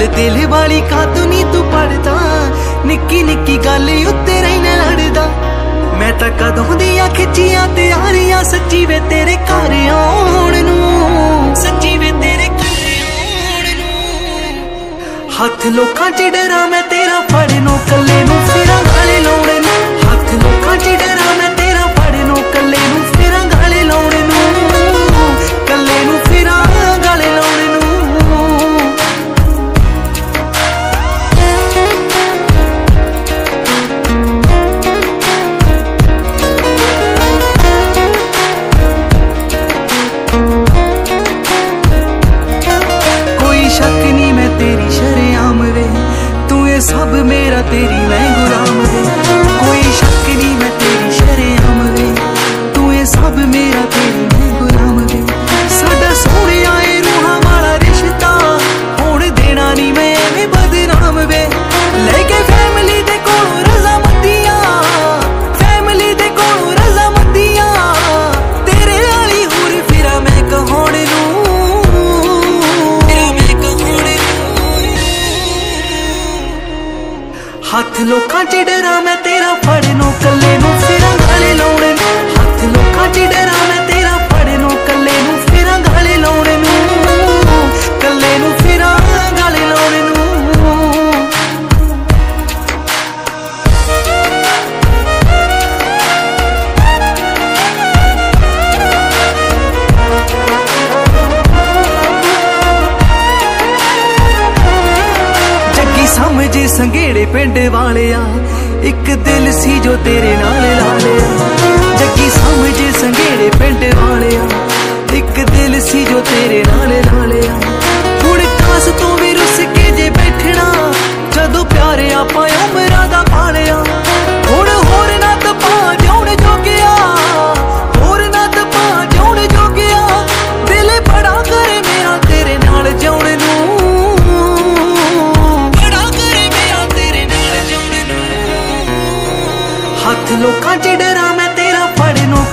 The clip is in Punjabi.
ਦਿਲ ਵਾਲੀ ਕਾਤੋਂ ਨਹੀਂ ਤੂੰ ਪੜਦਾ ਨਿੱਕੀ ਨਿੱਕੀ ਗੱਲ ਉੱਤੇ ਰਹਿਣਾ ਲੜਦਾ। ਮੈਂ ਤਾਂ ਕਦੋਂ ਦੀਆਂ ਖਿੱਚੀਆਂ ਤਿਆਰੀਆਂ ਸੱਚੀ ਵੇ ਤੇਰੇ ਘਰ ਆਉਣ ਨੂੰ। ਸੱਚੀ ਵੇ ਤੇਰੇ ਘਰ ਆਉਣ ਨੂੰ। ਹੱਥ ਲੋਕਾਂ 'ਚ ਡਰਾਂ ਮੈਂ ਤੇਰਾ ਫੜ ਨੂੰ ਕੱਲੇ ਸਭ ਮੇਰਾ ਤੇਰੀ ਮੈਂ ਗੁਲਾਮ ਵੇ। ਕੋਈ ਸ਼ੱਕ ਨਹੀਂ ਮੈਂ ਤੇਰੀ ਸ਼ਰੇਆਮ ਵੇ। ਤੂੰ ਇਹ ਸਭ ਮੇਰਾ ਹੱਥ ਲੋਕਾਂ 'ਚ ਡਰਾਂ ਮੈਂ ਤੇਰਾ ਫੜ ਨੂੰ ਕੱਲੇ ਨੂੰ ਸੀ ਸੰਘੇੜੇ ਪਿੰਡ ਵਾਲਿਆ, ਇੱਕ ਦਿਲ ਸੀ ਜੋ ਤੇਰੇ ਨਾਲ ਲਾ ਲਿਆ ਜੱਗੀ ਸਮਝੇ ਸੰਘੇੜੇ ਪਿੰਡ ਵਾਲਿਆ, ਇੱਕ ਦਿਲ ਸੀ ਜੋ ਤੇਰੇ ਨਾਲ ਲਾ ਲਿਆ ਹੁਣ ਕਾਸ ਤੋਂ ਵੀ ਰੁੱਸ ਕੇ ਜੇ ਬੈਠਣਾ, ਜਦੋਂ ਪਿਆਰ ਆਪਾਂ ਲੋਕਾਂ ਚ ਡਰਾਂ ਮੈਂ ਤੇਰਾ ਫੜ ਨੂੰ